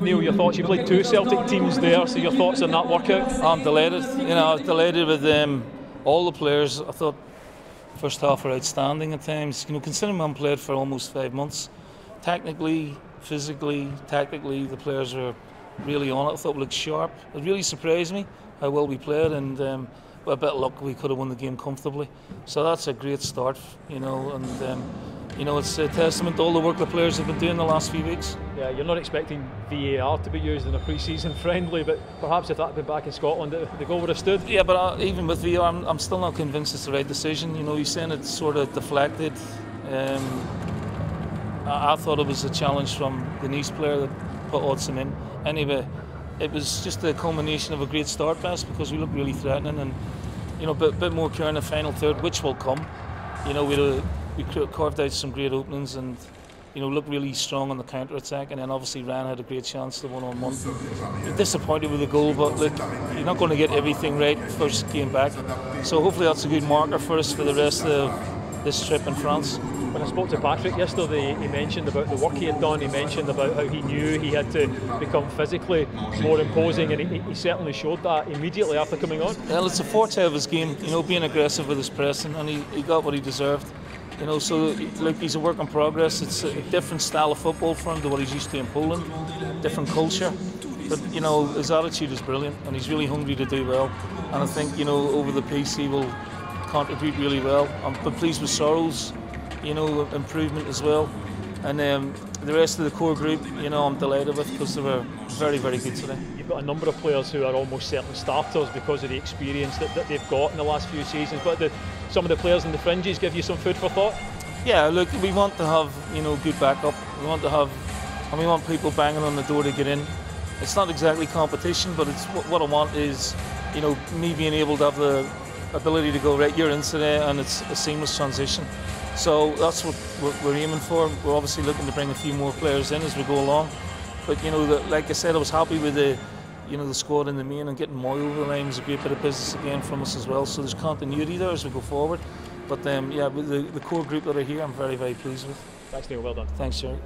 Neil, your thoughts? You played two Celtic teams there, so your thoughts on that workout? I'm delighted. You know, I was delighted with um, all the players. I thought first half were outstanding at times. You know, considering I'm played for almost five months, technically, physically, tactically, the players were really on it. I thought we looked sharp. It really surprised me how well we played, and um, with a bit of luck, we could have won the game comfortably. So that's a great start, you know, and. Um, you know, it's a testament to all the work the players have been doing the last few weeks. Yeah, you're not expecting VAR to be used in a pre-season friendly, but perhaps if that had been back in Scotland, the goal would have stood. Yeah, but uh, even with VAR, I'm, I'm, still not convinced it's the right decision. You know, you're saying it's sort of deflected. Um, I, I, thought it was a challenge from the Nice player that put Odsonne in. Anyway, it was just a culmination of a great start, best because we looked really threatening and you know, a bit, bit more care in the final third, which will come. You know, we we carved out some great openings and you know looked really strong on the counter attack and then obviously Ryan had a great chance the one on one. Disappointed with the goal but look you're not going to get everything right first game back so hopefully that's a good marker for us for the rest of this trip in France. When I spoke to Patrick yesterday, he mentioned about the work he had done. He mentioned about how he knew he had to become physically more imposing, and he, he certainly showed that immediately after coming on. Well, it's a forte of his game, you know, being aggressive with his pressing, and he, he got what he deserved. You know, so like he's a work in progress. It's a different style of football to what he's used to in Poland, different culture. But you know, his attitude is brilliant, and he's really hungry to do well. And I think you know, over the piece, he will contribute really well. I'm pleased with Sorrell's, you know, improvement as well. And um, the rest of the core group, you know, I'm delighted with because they were very, very good today. You've got a number of players who are almost certain starters because of the experience that, that they've got in the last few seasons. But the, some of the players in the fringes give you some food for thought? Yeah, look, we want to have you know good backup. We want to have, and we want people banging on the door to get in. It's not exactly competition, but it's what I want is, you know, me being able to have the ability to go right. You're in today, and it's a seamless transition. So that's what we're aiming for. We're obviously looking to bring a few more players in as we go along. But you know, the, like I said, I was happy with the you know, the squad in the main and getting Moi over the line is a great bit of business again from us as well. So there's continuity there as we go forward. But um, yeah, the, the core group that are here, I'm very, very pleased with. Thanks, Neil. Well done. Thanks, Jerry.